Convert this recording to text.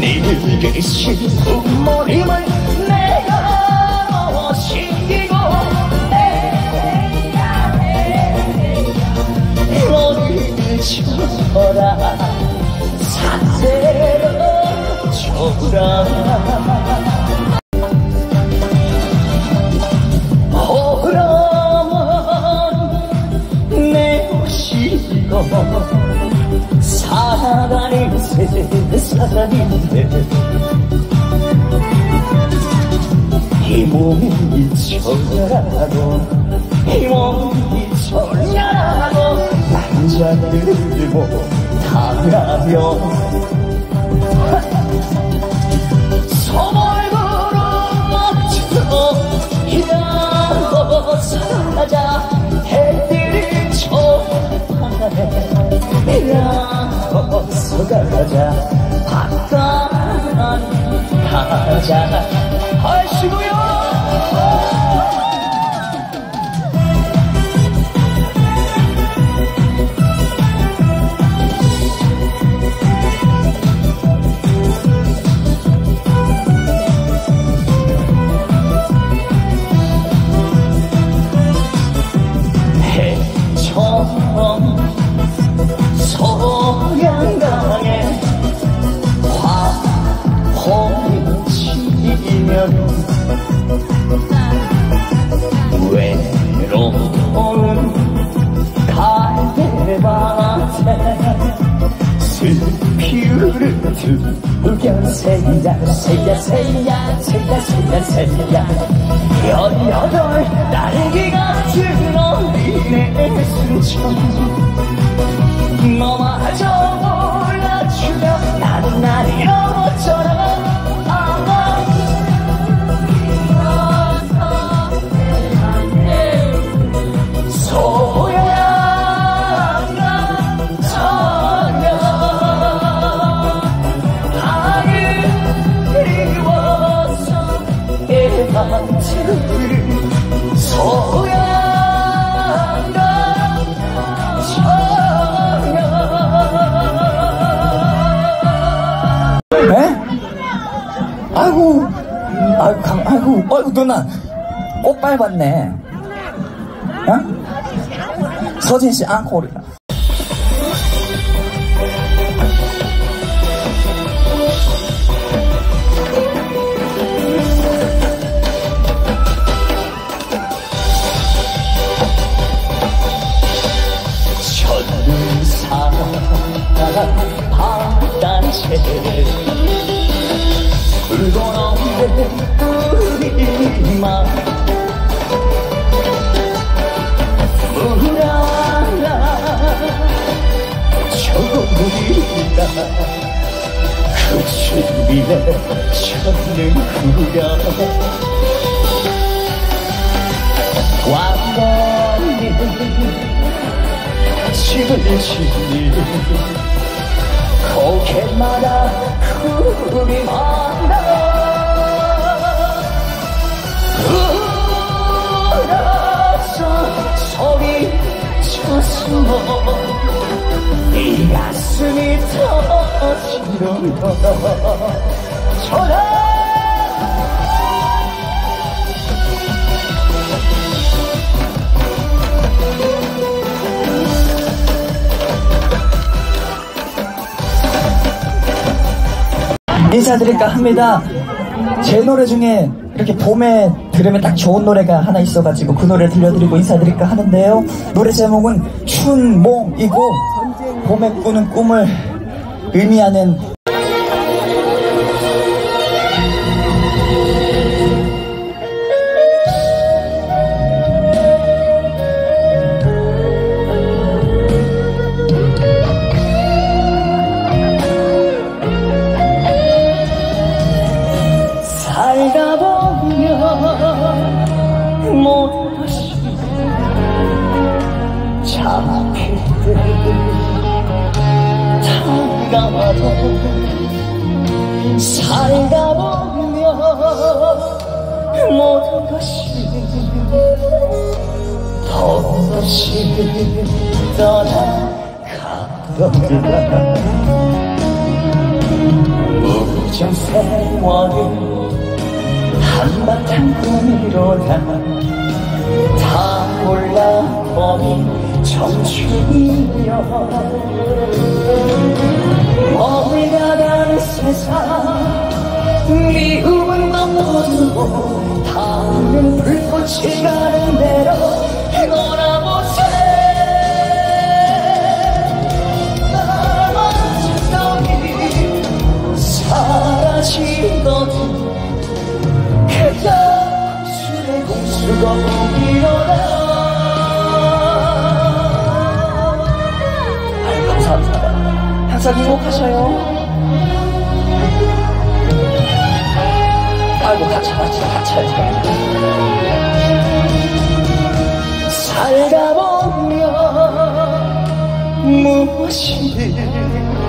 늙으신 부모님 몸이 천냐라고 이 몸이 천냐라고 남자 들고 당하며 소몰고로 멋지고 일하고 살아자 해들이 좋아해 일하고 가자. 바깥 가자. 하시고요 슬피를 두겨 새야 새야 새야 새야 새야 새야. 열여덟 날개가 들어리네 순천 에? 아이고, 아이고, 강, 아이고, 아이고, 누나. 꽃 밟았네. 어? 서진 씨 앙콜이다. 그 준비에 천는 후려 왕건이 집을 지니 고개마다 흠이 많아. 울어서 소리쳤어. 이 가슴이 터지는 거. 전화 인사드릴까 합니다. 제 노래 중에 이렇게 봄에 들으면 딱 좋은 노래가 하나 있어가지고 그 노래 들려드리고 인사드릴까 하는데요. 노래 제목은 춘몽이고 봄에 꾸는 꿈을 의미하는 살다 보면 모든 것이 더없이 사람들아 무정 세월이 한바탕 꿈이로다 다 몰라버린 청춘이여 미움은 넘어두고 다음은 불꽃이 가는 대로 놀아보세. 나만 생각이 사라지거든 그저 술의 공수가 감사합니다. 항상 행복하셔요 하자 살다 보면 무엇이든